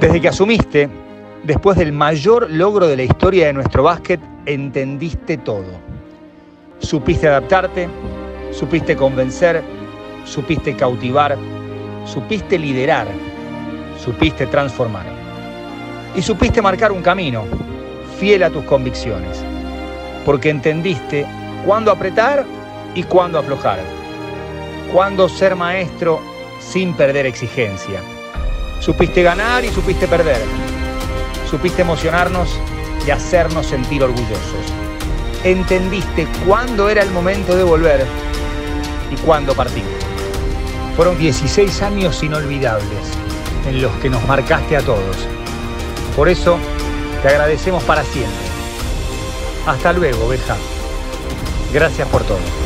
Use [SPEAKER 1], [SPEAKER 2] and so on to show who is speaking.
[SPEAKER 1] Desde que asumiste, después del mayor logro de la historia de nuestro básquet, entendiste todo. Supiste adaptarte, supiste convencer, supiste cautivar, supiste liderar, supiste transformar. Y supiste marcar un camino, fiel a tus convicciones, porque entendiste cuándo apretar y cuándo aflojar, cuándo ser maestro sin perder exigencia Supiste ganar y supiste perder. Supiste emocionarnos y hacernos sentir orgullosos. Entendiste cuándo era el momento de volver y cuándo partir. Fueron 16 años inolvidables en los que nos marcaste a todos. Por eso te agradecemos para siempre. Hasta luego, Beja. Gracias por todo.